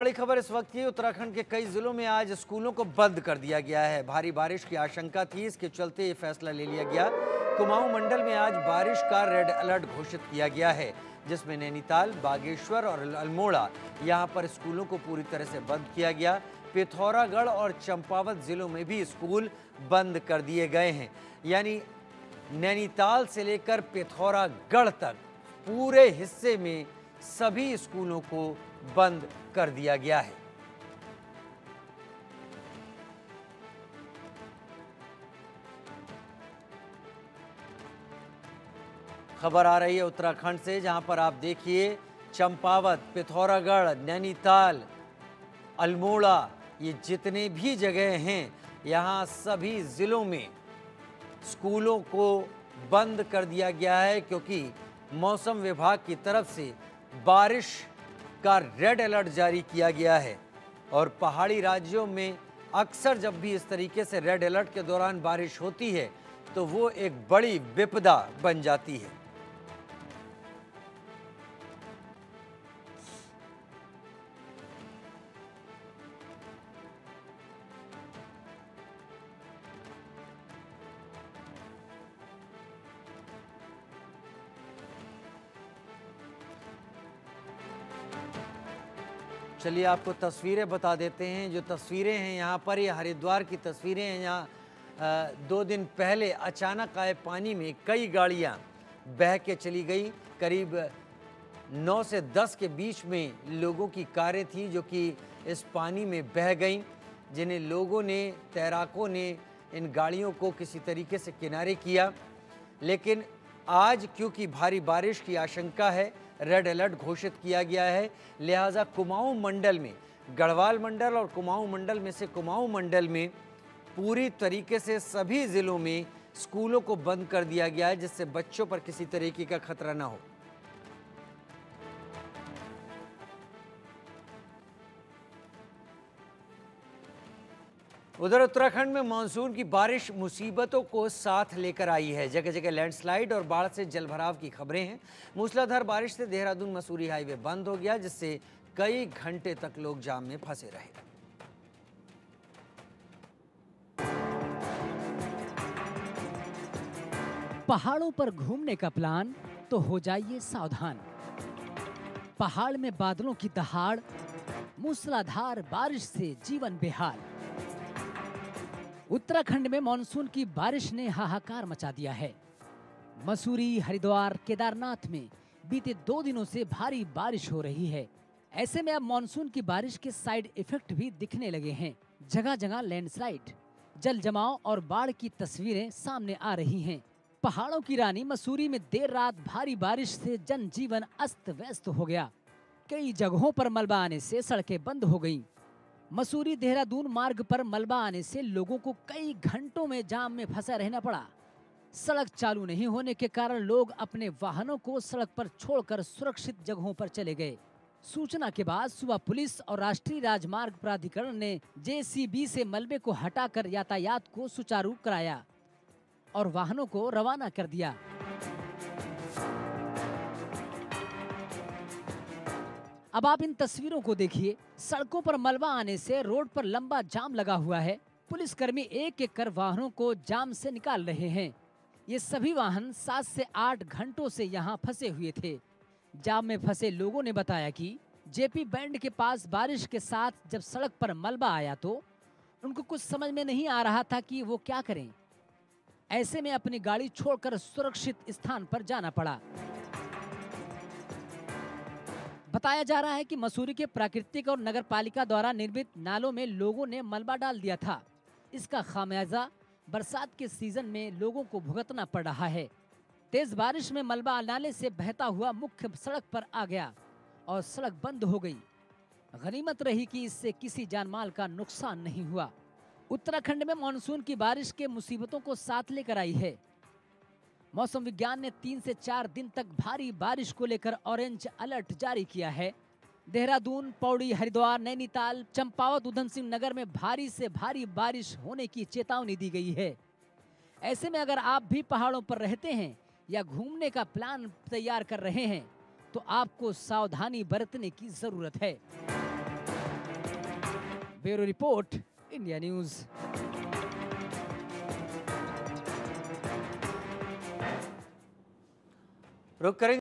बड़ी खबर इस वक्त की, उत्तराखंड के कई जिलों में आज स्कूलों को बंद कर दिया गया है। भारी बारिश की आशंका थी, इसके चलते ये फैसला ले लिया गया। कुमाऊं मंडल में आज बारिश का रेड अलर्ट घोषित किया गया है, जिसमें नैनीताल, बागेश्वर और अल्मोड़ा यहाँ पर स्कूलों को पूरी तरह से बंद किया गया। पिथौरागढ़ और चंपावत जिलों में भी स्कूल बंद कर दिए गए हैं। यानी नैनीताल से लेकर पिथौरागढ़ तक पूरे हिस्से में सभी स्कूलों को बंद कर दिया गया है। खबर आ रही है उत्तराखंड से, जहाँ पर आप देखिए चंपावत, पिथौरागढ़, नैनीताल, अल्मोड़ा, ये जितने भी जगह हैं, यहाँ सभी ज़िलों में स्कूलों को बंद कर दिया गया है, क्योंकि मौसम विभाग की तरफ़ से बारिश का रेड अलर्ट जारी किया गया है। और पहाड़ी राज्यों में अक्सर जब भी इस तरीके से रेड अलर्ट के दौरान बारिश होती है तो वो एक बड़ी विपदा बन जाती है। चलिए आपको तस्वीरें बता देते हैं, जो तस्वीरें हैं यहाँ पर, ये हरिद्वार की तस्वीरें हैं। यहाँ दो दिन पहले अचानक आए पानी में कई गाड़ियाँ बह के चली गई। करीब 9 से 10 के बीच में लोगों की कारें थी, जो कि इस पानी में बह गईं, जिन्हें लोगों ने, तैराकों ने इन गाड़ियों को किसी तरीके से किनारे किया। लेकिन आज क्योंकि भारी बारिश की आशंका है रेड अलर्ट घोषित किया गया है। लिहाजा कुमाऊं मंडल में, गढ़वाल मंडल और कुमाऊं मंडल में से कुमाऊं मंडल में पूरी तरीके से सभी ज़िलों में स्कूलों को बंद कर दिया गया है, जिससे बच्चों पर किसी तरीके का खतरा ना हो। उधर उत्तराखंड में मानसून की बारिश मुसीबतों को साथ लेकर आई है। जगह जगह लैंडस्लाइड और बाढ़ से जलभराव की खबरें हैं। मूसलाधार बारिश से देहरादून, मसूरी हाईवे बंद हो गया, जिससे कई घंटे तक लोग जाम में फंसे रहे। पहाड़ों पर घूमने का प्लान तो हो जाइए सावधान। पहाड़ में बादलों की दहाड़, मूसलाधार बारिश से जीवन बेहाल। उत्तराखंड में मानसून की बारिश ने हाहाकार मचा दिया है। मसूरी, हरिद्वार, केदारनाथ में बीते दो दिनों से भारी बारिश हो रही है। ऐसे में अब मानसून की बारिश के साइड इफ़ेक्ट भी दिखने लगे हैं। जगह जगह लैंडस्लाइड जल जमाव और बाढ़ की तस्वीरें सामने आ रही हैं। पहाड़ों की रानी मसूरी में देर रात भारी बारिश से जनजीवन अस्त व्यस्त हो गया। कई जगहों पर मलबा आने से सड़कें बंद हो गईं। मसूरी देहरादून मार्ग पर मलबा आने से लोगों को कई घंटों में जाम में फंसा रहना पड़ा। सड़क चालू नहीं होने के कारण लोग अपने वाहनों को सड़क पर छोड़कर सुरक्षित जगहों पर चले गए। सूचना के बाद सुबह पुलिस और राष्ट्रीय राजमार्ग प्राधिकरण ने जेसीबी से मलबे को हटाकर यातायात को सुचारू कराया और वाहनों को रवाना कर दिया। अब आप इन तस्वीरों को देखिए। सड़कों पर मलबा आने से रोड पर लंबा जाम लगा हुआ है। पुलिसकर्मी एक एक कर वाहनों को जाम से निकाल रहे हैं। ये सभी वाहन सात से आठ घंटों से यहाँ फंसे हुए थे। जाम में फंसे लोगों ने बताया कि जेपी बैंड के पास बारिश के साथ जब सड़क पर मलबा आया तो उनको कुछ समझ में नहीं आ रहा था कि वो क्या करें। ऐसे में अपनी गाड़ी छोड़कर सुरक्षित स्थान पर जाना पड़ा। बताया जा रहा है कि मसूरी के प्राकृतिक और नगर पालिका द्वारा निर्मित नालों में लोगों ने मलबा डाल दिया था। इसका खामियाजा बरसात के सीज़न में लोगों को भुगतना पड़ रहा है। तेज बारिश में मलबा नाले से बहता हुआ मुख्य सड़क पर आ गया और सड़क बंद हो गई। गनीमत रही कि इससे किसी जानमाल का नुकसान नहीं हुआ। उत्तराखंड में मानसून की बारिश के मुसीबतों को साथ लेकर आई है। मौसम विज्ञान ने तीन से चार दिन तक भारी बारिश को लेकर ऑरेंज अलर्ट जारी किया है। देहरादून, पौड़ी, हरिद्वार, नैनीताल, चंपावत उधम सिंह नगर में भारी से भारी बारिश होने की चेतावनी दी गई है। ऐसे में अगर आप भी पहाड़ों पर रहते हैं या घूमने का प्लान तैयार कर रहे हैं तो आपको सावधानी बरतने की ज़रूरत है। Bureau report, India news. Recurring